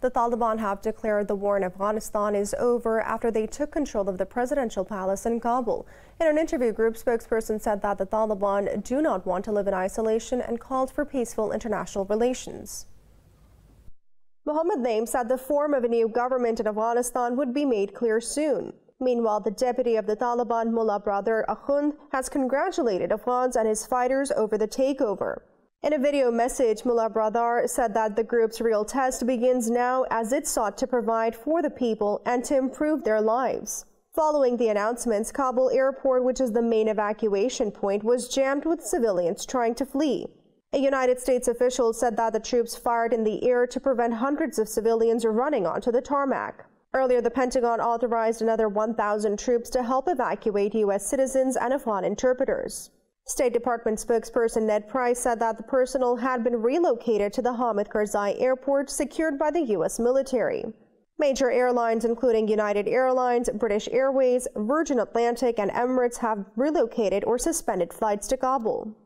The Taliban have declared the war in Afghanistan is over after they took control of the presidential palace in Kabul. In an interview, group spokesperson said that the Taliban do not want to live in isolation and called for peaceful international relations. Mohammed Naim said the form of a new government in Afghanistan would be made clear soon. Meanwhile, the deputy of the Taliban, Mullah Baradar Akhund, has congratulated Afghans and his fighters over the takeover. In a video message, Mullah Baradar said that the group's real test begins now as it sought to provide for the people and to improve their lives. Following the announcements, Kabul airport, which is the main evacuation point, was jammed with civilians trying to flee. A United States official said that the troops fired in the air to prevent hundreds of civilians running onto the tarmac. Earlier, the Pentagon authorized another 1,000 troops to help evacuate U.S. citizens and Afghan interpreters. State Department spokesperson Ned Price said that the personnel had been relocated to the Hamid Karzai airport secured by the U.S. military. Major airlines, including United Airlines, British Airways, Virgin Atlantic, and Emirates, have relocated or suspended flights to Kabul.